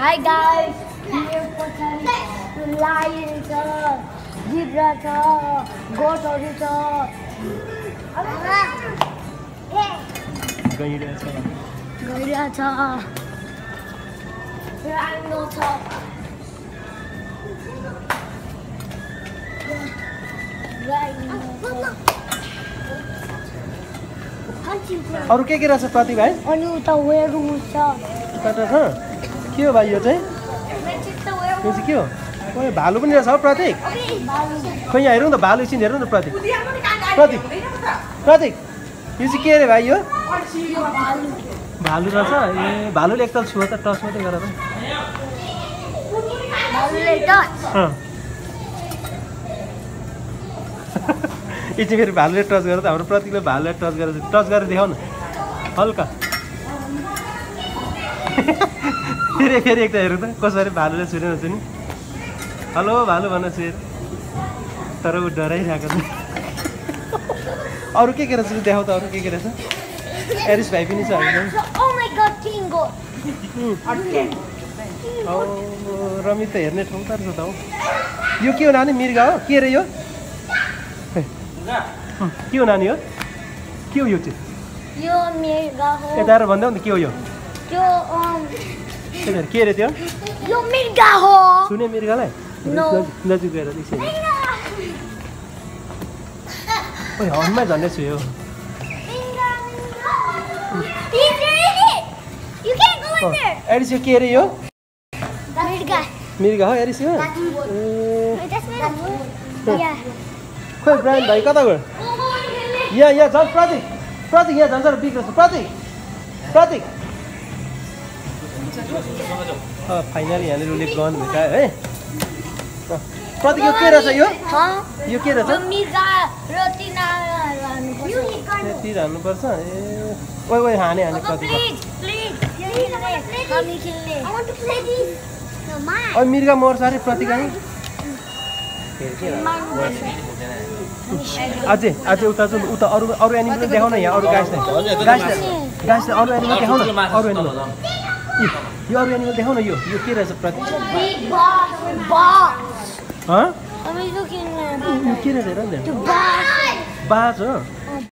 High guys मेरो पछाडि छ जिब्रा छ गोठहरू छ गइरहेछ राम्रो छ अरू के के रहेछ अनि उता वेरू छ कता छ। के हो भाइ यो चाहिँ? यो चाहिँ के हो? ओए भालु पनि रहेछ हौ प्रतीक। खोइ यहाँ हेरौँ न भालु एकछिन हेरौँ न प्रतीक। प्रतीक प्रतीक यो चाहिँ के अरे भाइ यो? भालु रहेछ? ए भालुले एकताल छुवा त टच मात्रै गर त भालुले त अँ। यो चाहिँ फेरि भालुले टच गरेर त हाम्रो प्रतीकले भालुले टच गरेर टच गरेर देखाउ न हल्का। फेरि फेरि एकता हेरौँ त। कसरी भालुले छुने हुन्छ नि? हेलो भालु भन्न छुएर तर ऊ डराइरहेको छ। अरू के के रहेछ? देखाउ त अरू के के रहेछ? एरिस भाइ पनि छ Oh my god, Kingo! औ रमी त हेर्ने ठाउँ त रहेछ त हौ। यो के हो नानी? मिर्गा हो? के अरे यो? हे, के हो नानी हो के हो यो चाहिँ? हो। यता भन्दा नि के हो यो? त्यही के अरे त्यो यो मिर्गा हो सुने मिर्गालाई. नजिक- गएर एकछिन ओइ हनमा झन्डै छु यो यो के अरे यो. मिर्गा हो एरिस यो. खोइ ब्रान्ड भाइ कता गयो यहाँ यहाँ झन् प्रतीक प्रतीक यहाँ झन् साह्रो बिग्रेछ प्रतीक प्रतीक फाइनली यहाँनिर उसले गन भेटायो है? प्रतीक यो के रहेछ यो? यो के रहेछ? हाल्नुपर्छ त्यति हाल्नुपर्छ ए ओइ ओइ हाने हाने प्रतीक. ओइ मिर्गा मर्छ अरे प्रतीक है? अझै अझै उता जाउँ उता अरू अरू एनिमल देखाउ न यहाँ अरू गाइसलाई गाइसलाई गाइसलाई अरू एनिमल देखाउ न अरू एनिमल यो अरू एनिमल देखाउ न यो यो के रहेछ यो के रहेछ. बाज हो